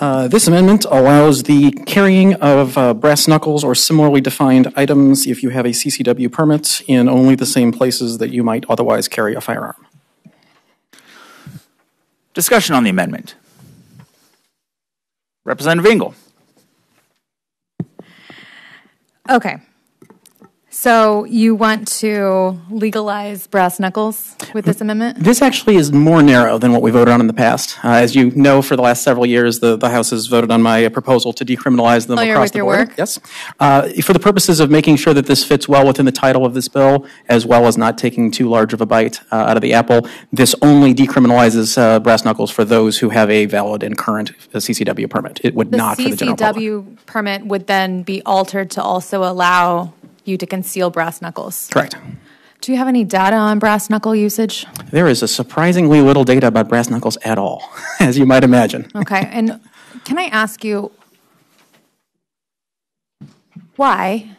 Uh, This amendment allows the carrying of uh, brass knuckles or similarly defined items if you have a CCW permit in only the same places that you might otherwise carry a firearm. Discussion on the amendment. Representative Ingle. Okay. So you want to legalize brass knuckles with this amendment? This actually is more narrow than what we voted on in the past. Uh, As you know, for the last several years, the, the House has voted on my proposal to decriminalize them Familiar across with the your board. work? Yes. Uh, For the purposes of making sure that this fits well within the title of this bill, as well as not taking too large of a bite uh, out of the apple, this only decriminalizes uh, brass knuckles for those who have a valid and current CCW permit. It would The not for the general public. CCW permit would then be altered to also allow you to conceal brass knuckles. Correct. Do you have any data on brass knuckle usage? There is a surprisingly little data about brass knuckles at all, as you might imagine. Okay, and can I ask you why?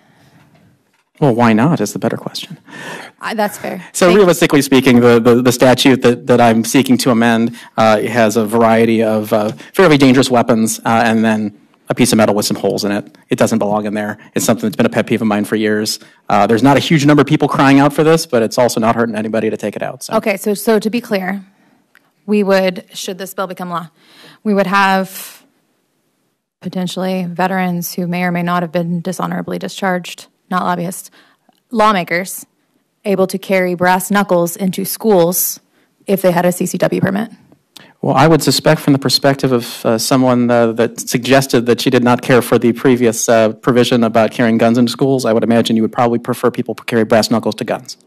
Well, why not is the better question. Uh, that's fair. So Thank- realistically speaking, the, the, the statute that, that I'm seeking to amend uh, has a variety of uh, fairly dangerous weapons uh, and then a piece of metal with some holes in it. It doesn't belong in there. It's something that's been a pet peeve of mine for years. Uh, there's not a huge number of people crying out for this, but it's also not hurting anybody to take it out. So. Okay, so, so to be clear, we would, should this bill become law, we would have potentially veterans who may or may not have been dishonorably discharged, not lobbyists, lawmakers, able to carry brass knuckles into schools if they had a CCW permit. Well, I would suspect from the perspective of uh, someone uh, that suggested that she did not care for the previous uh, provision about carrying guns in schools, I would imagine you would probably prefer people carry brass knuckles to guns.